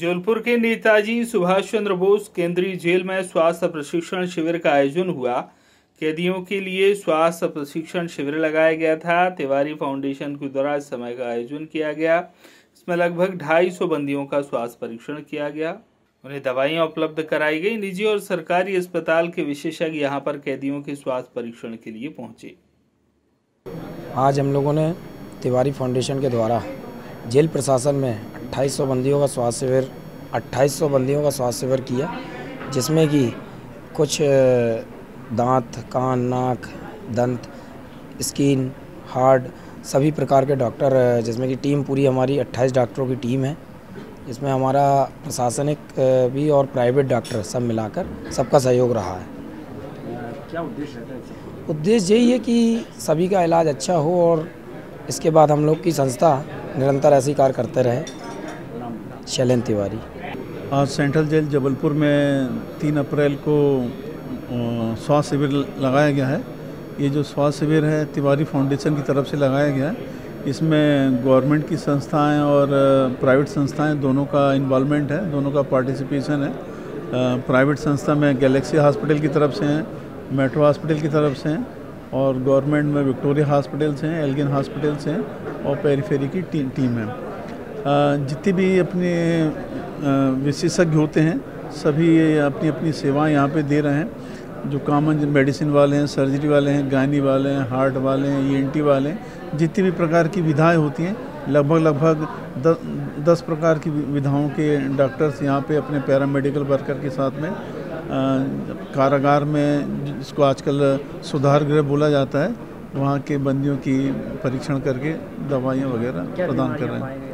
जबलपुर के नेताजी सुभाष चंद्र बोस केंद्रीय जेल में स्वास्थ्य प्रशिक्षण शिविर का आयोजन हुआ। कैदियों के लिए स्वास्थ्य प्रशिक्षण शिविर लगाया गया था। तिवारी फाउंडेशन के द्वारा इस समय का आयोजन किया गया। इसमें लगभग ढाई सौ बंदियों का स्वास्थ्य परीक्षण किया गया। उन्हें दवाइयाँ उपलब्ध कराई गई। निजी और सरकारी अस्पताल के विशेषज्ञ यहाँ पर कैदियों के स्वास्थ्य परीक्षण के लिए पहुँचे। आज हम लोगों ने तिवारी फाउंडेशन के द्वारा जेल प्रशासन में 2800 बंदियों का स्वास्थ्य शिविर 2800 बंदियों का स्वास्थ्य शिविर किया जिसमें कि कुछ दांत कान नाक दंत स्किन हार्ट सभी प्रकार के डॉक्टर जिसमें कि टीम पूरी हमारी 28 डॉक्टरों की टीम है। इसमें हमारा प्रशासनिक भी और प्राइवेट डॉक्टर सब मिलाकर सबका सहयोग रहा है। क्या उद्देश्य है उद्देश्य यही है कि सभी का इलाज अच्छा हो और इसके बाद हम लोग की संस्था निरंतर ऐसी कार्य करते रहे। शैलेंद्र तिवारी। आज सेंट्रल जेल जबलपुर में तीन अप्रैल को स्वास्थ्य शिविर लगाया गया है। ये जो स्वास्थ्य शिविर है, तिवारी फाउंडेशन की तरफ़ से लगाया गया है। इसमें गवर्नमेंट की संस्थाएँ और प्राइवेट संस्थाएँ दोनों का इन्वॉलमेंट है, दोनों का पार्टिसिपेशन है। प्राइवेट संस्था में गैलेक्सी हॉस्पिटल की तरफ़ से हैं मेट्रो हॉस्पिटल की तरफ़ से हैं। और गवर्नमेंट में विक्टोरिया हॉस्पिटल्स हैं एल्गिन हॉस्पिटल्स हैं और पेरीफेरी की टी, टीम है। जितने भी अपने विशेषज्ञ होते हैं सभी अपनी अपनी सेवाएँ यहाँ पे दे रहे हैं जो कॉमन मेडिसिन वाले हैं सर्जरी वाले हैं गायनी वाले हैं हार्ट वाले हैं ईएनटी वाले हैं जितनी भी प्रकार की विधाएँ होती हैं लगभग लगभग दस प्रकार की विधाओं के डॉक्टर्स यहाँ पे अपने पैरामेडिकल वर्कर के साथ में कारागार में जिसको आजकल सुधार गृह बोला जाता है वहाँ के बंदियों की परीक्षण करके दवाइयाँ वगैरह प्रदान कर रहे हैं।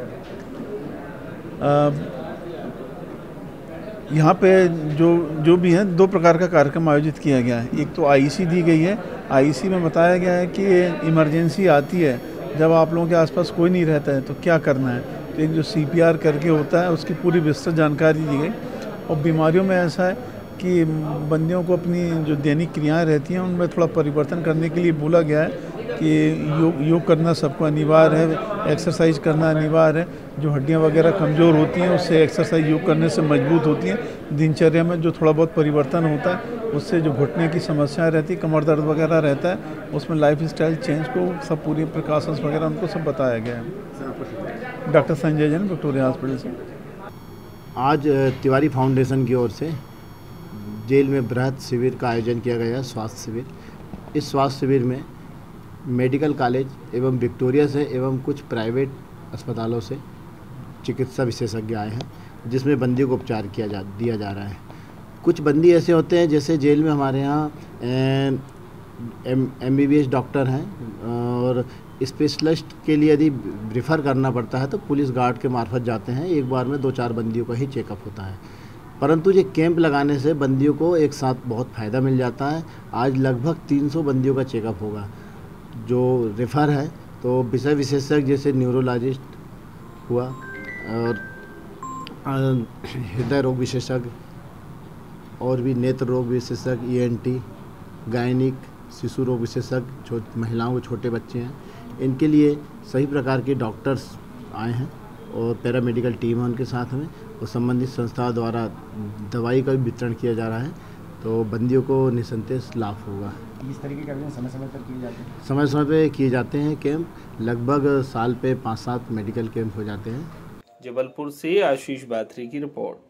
यहाँ पे जो जो भी है दो प्रकार का कार्यक्रम आयोजित किया गया है। एक तो आईसी दी गई है। आईसी में बताया गया है कि इमरजेंसी आती है जब आप लोगों के आसपास कोई नहीं रहता है तो क्या करना है? तो एक जो सीपीआर करके होता है उसकी पूरी विस्तृत जानकारी दी गई। और बीमारियों में ऐसा है कि बंदियों को अपनी जो दैनिक क्रियाएँ रहती हैं, उनमें थोड़ा परिवर्तन करने के लिए बोला गया है कि योग योग करना सबको अनिवार्य है, एक्सरसाइज करना अनिवार्य है। जो हड्डियाँ वगैरह कमज़ोर होती हैं, उससे एक्सरसाइज योग करने से मज़बूत होती हैं। दिनचर्या में जो थोड़ा बहुत परिवर्तन होता है, उससे जो घुटने की समस्याएँ रहती कमर दर्द वगैरह रहता है, उसमें लाइफ स्टाइल चेंज को सब पूरी प्रिकॉशंस वगैरह उनको सब बताया गया है। Doctor Sanjay Jain, Victoria hospital से। आज तिवारी फाउंडेशन की ओर से जेल में बृहद शिविर का आयोजन किया गया, स्वास्थ्य शिविर। इस स्वास्थ्य शिविर में मेडिकल कॉलेज एवं विक्टोरिया से एवं कुछ प्राइवेट अस्पतालों से चिकित्सा विशेषज्ञ आए हैं, जिसमें बंदियों को उपचार किया जा, दिया जा रहा है। कुछ बंदी ऐसे होते हैं, जैसे जेल में हमारे यहाँ एम बी डॉक्टर हैं, और स्पेशलिस्ट के लिए यदि रिफ़र करना पड़ता है तो पुलिस गार्ड के मार्फत जाते हैं। एक बार में दो चार बंदियों का ही चेकअप होता है। परंतु ये कैंप लगाने से बंदियों को एक साथ बहुत फ़ायदा मिल जाता है। आज लगभग 300 बंदियों का चेकअप होगा। जो रेफ़र है तो विषय विशेषज्ञ जैसे न्यूरोलॉजिस्ट हुआ और हृदय रोग विशेषज्ञ और भी नेत्र रोग विशेषज्ञ ई एन टी गायनिक शिशु रोग विशेषज्ञ महिलाओं के छोटे बच्चे हैं। इनके लिए सही प्रकार के डॉक्टर्स आए हैं और पैरामेडिकल टीम है उनके साथ में। और संबंधित संस्था द्वारा दवाई का भी वितरण किया जा रहा है तो बंदियों को निसंदेश लाभ होगा। इस तरीके के समय समय पर किए जाते हैं? समय समय पर किए जाते हैं कैंप लगभग साल पे पाँच सात मेडिकल कैंप हो जाते हैं। जबलपुर से आशीष बाथरी की रिपोर्ट।